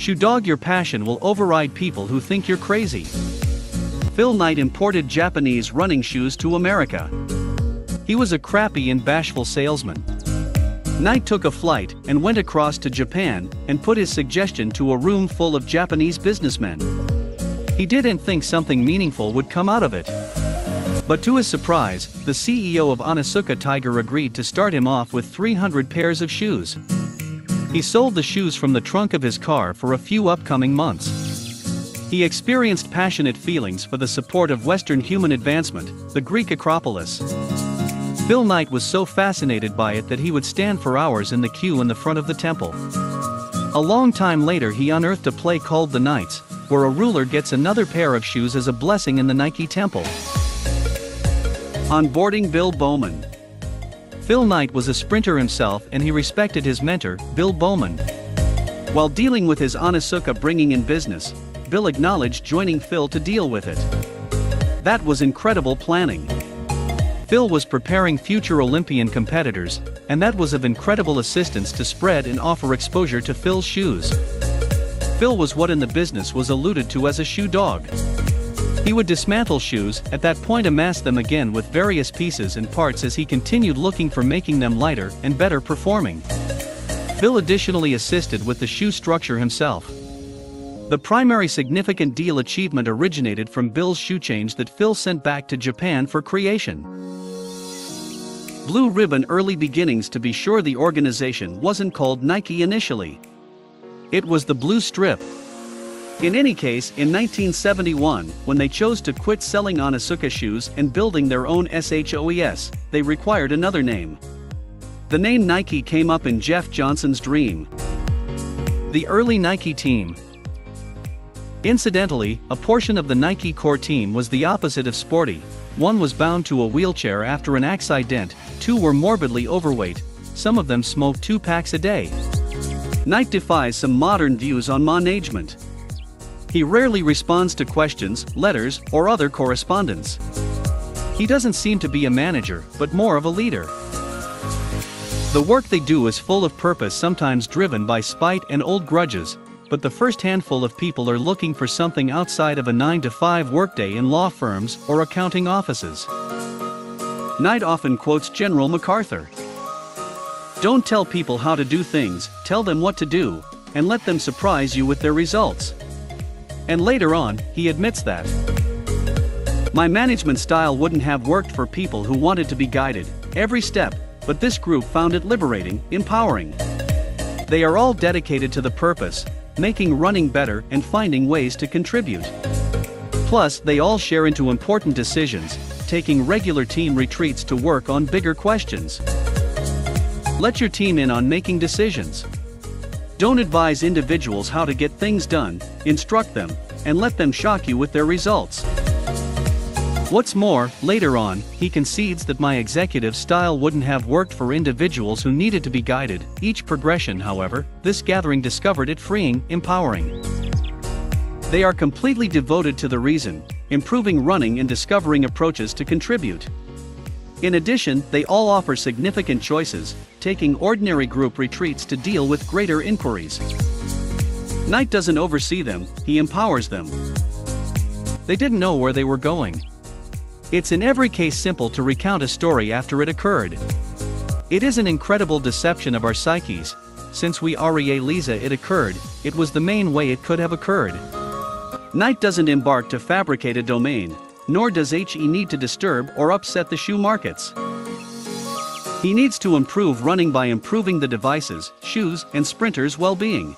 Shoe dog your passion will override people who think you're crazy. Phil Knight imported Japanese running shoes to America. He was a crappy and bashful salesman. Knight took a flight and went across to Japan and put his suggestion to a room full of Japanese businessmen. He didn't think something meaningful would come out of it. But to his surprise, the CEO of Onitsuka Tiger agreed to start him off with 300 pairs of shoes. He sold the shoes from the trunk of his car for a few upcoming months. He experienced passionate feelings for the support of Western human advancement, the Greek Acropolis. Phil Knight was so fascinated by it that he would stand for hours in the queue in the front of the temple. A long time later, he unearthed a play called The Knights, where a ruler gets another pair of shoes as a blessing in the Nike temple. Onboarding Bill Bowerman. Phil Knight was a sprinter himself and he respected his mentor, Bill Bowerman. While dealing with his Onitsuka bringing in business, Bill acknowledged joining Phil to deal with it. That was incredible planning. Phil was preparing future Olympian competitors, and that was of incredible assistance to spread and offer exposure to Phil's shoes. Phil was what in the business was alluded to as a shoe dog. He would dismantle shoes, at that point amass them again with various pieces and parts as he continued looking for making them lighter and better performing. Phil additionally assisted with the shoe structure himself. The primary significant deal achievement originated from Bill's shoe change that Phil sent back to Japan for creation. Blue Ribbon early beginnings to be sure the organization wasn't called Nike initially. It was the Blue Strip. In any case, in 1971, when they chose to quit selling Onitsuka shoes and building their own SHOES, they required another name. The name Nike came up in Jeff Johnson's dream. The early Nike team. Incidentally, a portion of the Nike core team was the opposite of sporty, one was bound to a wheelchair after an accident, two were morbidly overweight, some of them smoked two packs a day. Knight defies some modern views on management. He rarely responds to questions, letters, or other correspondence. He doesn't seem to be a manager, but more of a leader. The work they do is full of purpose, sometimes driven by spite and old grudges, but the first handful of people are looking for something outside of a 9 to 5 workday in law firms or accounting offices. Knight often quotes General MacArthur. Don't tell people how to do things, tell them what to do, and let them surprise you with their results. And later on, he admits that. My management style wouldn't have worked for people who wanted to be guided, every step, but this group found it liberating, empowering. They are all dedicated to the purpose, making running better and finding ways to contribute. Plus, they all share into important decisions, taking regular team retreats to work on bigger questions. Let your team in on making decisions. Don't advise individuals how to get things done, instruct them, and let them shock you with their results. What's more, later on, he concedes that my executive style wouldn't have worked for individuals who needed to be guided. Each progression, however, this gathering discovered it freeing, empowering. They are completely devoted to the reason, improving running and discovering approaches to contribute. In addition, they all offer significant choices, taking ordinary group retreats to deal with greater inquiries. Knight doesn't oversee them, he empowers them. They didn't know where they were going. It's in every case simple to recount a story after it occurred. It is an incredible deception of our psyches, since we realize it occurred, it was the main way it could have occurred. Knight doesn't embark to fabricate a domain, nor does HE need to disturb or upset the shoe markets. He needs to improve running by improving the devices, shoes, and sprinters' well being.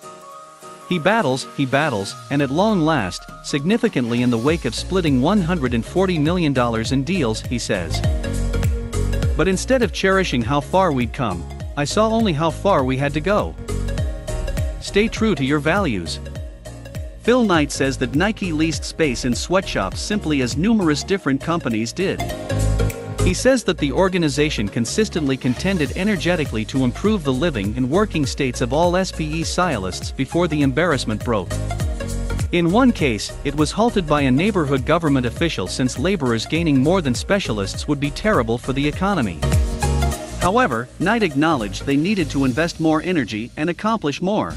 He battles, he battles, and at long last, significantly in the wake of splitting $140 million in deals, he says. But instead of cherishing how far we'd come, I saw only how far we had to go. Stay true to your values. Phil Knight says that Nike leased space in sweatshops simply as numerous different companies did. He says that the organization consistently contended energetically to improve the living and working states of all SPE stylists before the embarrassment broke. In one case, it was halted by a neighborhood government official since laborers gaining more than specialists would be terrible for the economy. However, Knight acknowledged they needed to invest more energy and accomplish more.